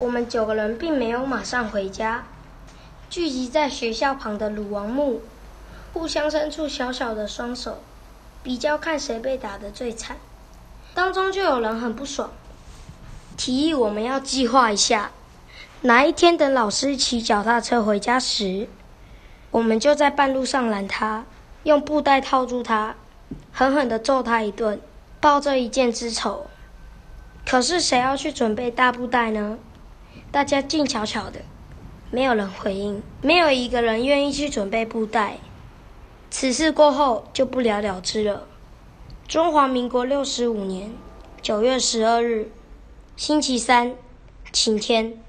我们九个人并没有马上回家，聚集在学校旁的鲁王墓，互相伸出小小的双手，比较看谁被打得最惨。当中就有人很不爽，提议我们要计划一下，哪一天等老师骑脚踏车回家时，我们就在半路上拦他，用布袋套住他，狠狠地揍他一顿，报这一箭之仇。可是谁要去准备大布袋呢？大家静悄悄的，没有人回应，没有一个人愿意去准备布袋。此事过后就不了了之了。中华民国六十五年九月十二日，星期三，晴天。